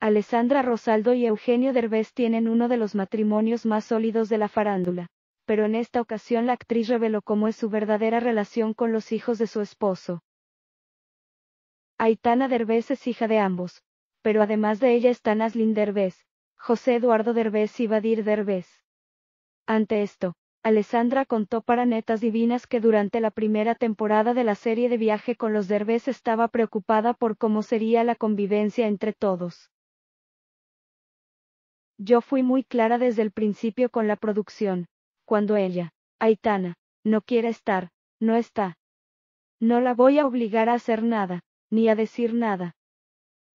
Alessandra Rosaldo y Eugenio Derbez tienen uno de los matrimonios más sólidos de la farándula, pero en esta ocasión la actriz reveló cómo es su verdadera relación con los hijos de su esposo. Aitana Derbez es hija de ambos, pero además de ella están Aslin Derbez, José Eduardo Derbez y Badir Derbez. Ante esto, Alessandra contó para Netas Divinas que durante la primera temporada de la serie de viaje con los Derbez estaba preocupada por cómo sería la convivencia entre todos. Yo fui muy clara desde el principio con la producción. Cuando ella, Aitana, no quiere estar, no está. No la voy a obligar a hacer nada, ni a decir nada.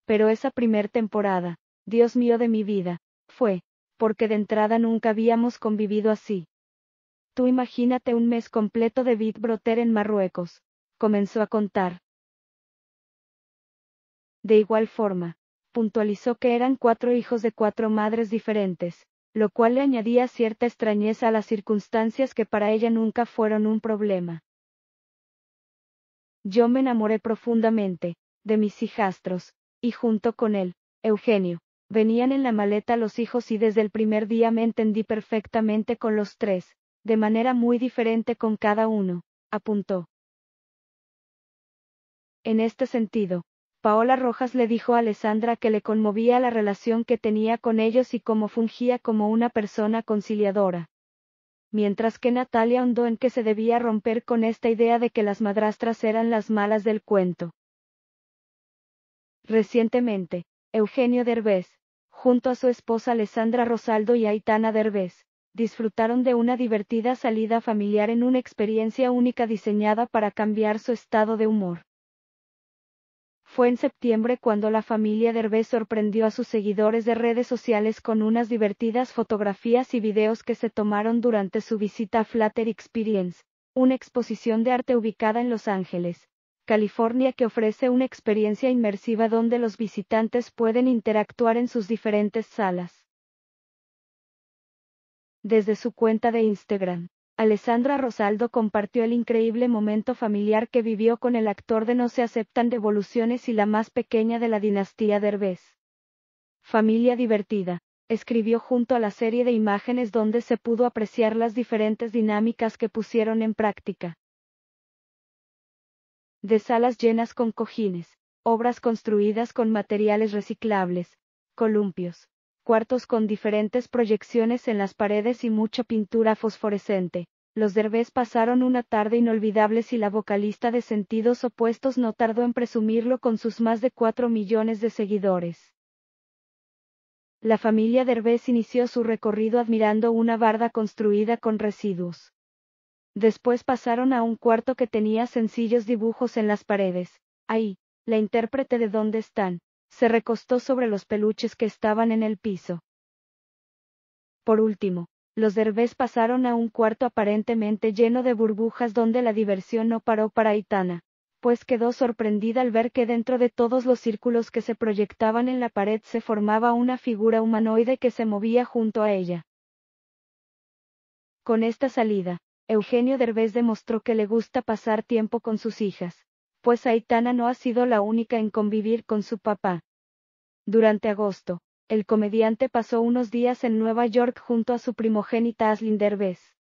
Pero esa primer temporada, Dios mío de mi vida, fue, porque de entrada nunca habíamos convivido así. Tú imagínate un mes completo de Big Broter en Marruecos, comenzó a contar. De igual forma, puntualizó que eran cuatro hijos de cuatro madres diferentes, lo cual le añadía cierta extrañeza a las circunstancias que para ella nunca fueron un problema. Yo me enamoré profundamente, de mis hijastros, y junto con él, Eugenio, venían en la maleta los hijos y desde el primer día me entendí perfectamente con los tres, de manera muy diferente con cada uno, apuntó. En este sentido, Paola Rojas le dijo a Alessandra que le conmovía la relación que tenía con ellos y cómo fungía como una persona conciliadora. Mientras que Natalia hondó en que se debía romper con esta idea de que las madrastras eran las malas del cuento. Recientemente, Eugenio Derbez, junto a su esposa Alessandra Rosaldo y Aitana Derbez, disfrutaron de una divertida salida familiar en una experiencia única diseñada para cambiar su estado de humor. Fue en septiembre cuando la familia Derbez sorprendió a sus seguidores de redes sociales con unas divertidas fotografías y videos que se tomaron durante su visita a Flutter Experience, una exposición de arte ubicada en Los Ángeles, California que ofrece una experiencia inmersiva donde los visitantes pueden interactuar en sus diferentes salas. Desde su cuenta de Instagram, Alessandra Rosaldo compartió el increíble momento familiar que vivió con el actor de No se aceptan devoluciones y la más pequeña de la dinastía Derbez. Familia divertida, escribió junto a la serie de imágenes donde se pudo apreciar las diferentes dinámicas que pusieron en práctica. De salas llenas con cojines, obras construidas con materiales reciclables, columpios, cuartos con diferentes proyecciones en las paredes y mucha pintura fosforescente. Los Derbez pasaron una tarde inolvidable si la vocalista de sentidos opuestos no tardó en presumirlo con sus más de 4 millones de seguidores. La familia Derbez inició su recorrido admirando una barda construida con residuos. Después pasaron a un cuarto que tenía sencillos dibujos en las paredes. Ahí, la intérprete de dónde están, se recostó sobre los peluches que estaban en el piso. Por último, los derbés pasaron a un cuarto aparentemente lleno de burbujas donde la diversión no paró para Aitana, pues quedó sorprendida al ver que dentro de todos los círculos que se proyectaban en la pared se formaba una figura humanoide que se movía junto a ella. Con esta salida, Eugenio Derbez demostró que le gusta pasar tiempo con sus hijas pues Aitana no ha sido la única en convivir con su papá. Durante agosto, el comediante pasó unos días en Nueva York junto a su primogénita Aslin Derbez.